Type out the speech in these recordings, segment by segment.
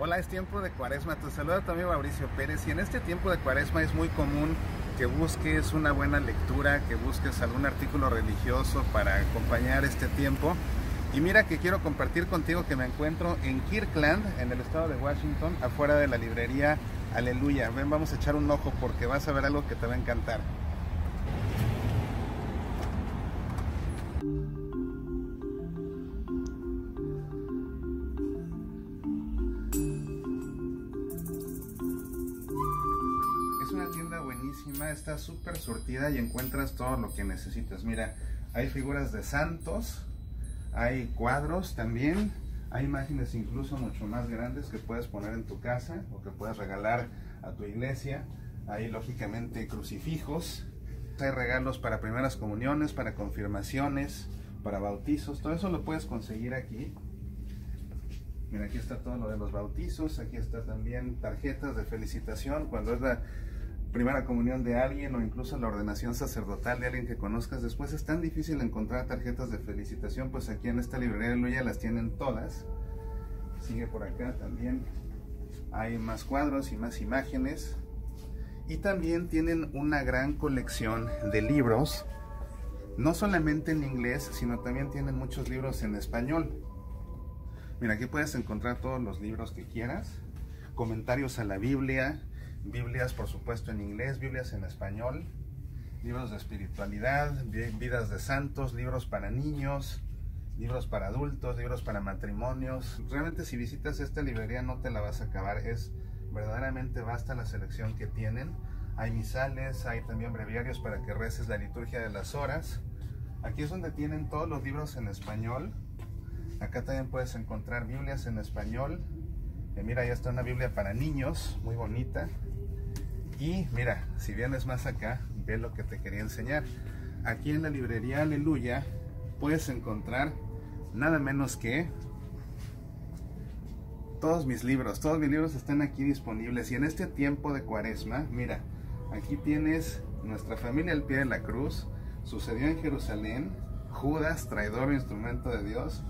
Hola, es tiempo de cuaresma. Te saluda amigo Mauricio Pérez y en este tiempo de cuaresma es muy común que busques una buena lectura, que busques algún artículo religioso para acompañar este tiempo. Y mira que quiero compartir contigo que me encuentro en Kirkland, en el estado de Washington, afuera de la librería Aleluya. Ven, vamos a echar un ojo porque vas a ver algo que te va a encantar. Está súper surtida y encuentras todo lo que necesitas. Mira, hay figuras de santos, hay cuadros también, hay imágenes incluso mucho más grandes que puedes poner en tu casa o que puedes regalar a tu iglesia. Hay lógicamente crucifijos, hay regalos para primeras comuniones, para confirmaciones, para bautizos, todo eso lo puedes conseguir aquí. Mira, aquí está todo lo de los bautizos, aquí está también tarjetas de felicitación cuando es la primera comunión de alguien o incluso la ordenación sacerdotal de alguien que conozcas después es tan difícil encontrar tarjetas de felicitación, pues aquí en esta librería de Luya las tienen todas. Sigue por acá también. Hay más cuadros y más imágenes. Y también tienen una gran colección de libros, no solamente en inglés, sino también tienen muchos libros en español. Mira, aquí puedes encontrar todos los libros que quieras, comentarios a la Biblia, Biblias, por supuesto, en inglés, Biblias en español, libros de espiritualidad, vidas de santos, libros para niños, libros para adultos, libros para matrimonios. Realmente si visitas esta librería no te la vas a acabar, es verdaderamente basta la selección que tienen. Hay misales, hay también breviarios para que reces la liturgia de las horas. Aquí es donde tienen todos los libros en español. Acá también puedes encontrar Biblias en español. Eh, mira, ya está una Biblia para niños, muy bonita. Y mira, si vienes más acá, ve lo que te quería enseñar. Aquí en la librería Aleluya puedes encontrar nada menos que todos mis libros. Todos mis libros están aquí disponibles. Y en este tiempo de cuaresma, mira, aquí tienes Nuestra familia al pie de la cruz, Sucedió en Jerusalén, Judas, traidor instrumento de Dios.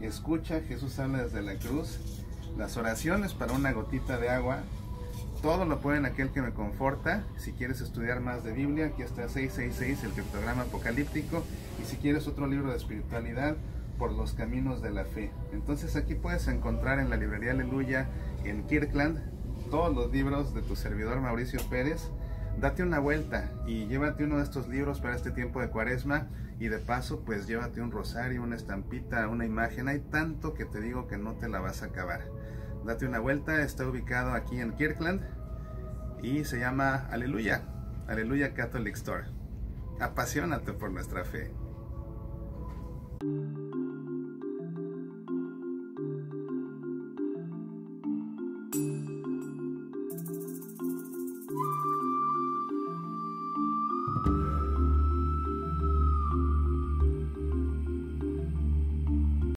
Escucha, Jesús habla desde la cruz. Las oraciones para una gotita de agua, todo lo puede en aquel que me conforta. Si quieres estudiar más de Biblia, aquí está 666, el criptograma apocalíptico. Y si quieres otro libro de espiritualidad, por los caminos de la fe. Entonces aquí puedes encontrar en la librería Aleluya, en Kirkland, todos los libros de tu servidor Mauricio Pérez. Date una vuelta y llévate uno de estos libros para este tiempo de cuaresma y de paso pues llévate un rosario, una estampita, una imagen. Hay tanto que te digo que no te la vas a acabar date una vuelta, está ubicado aquí en Kirkland y se llama Aleluya, Aleluya Catholic Store. Apasionate por nuestra fe.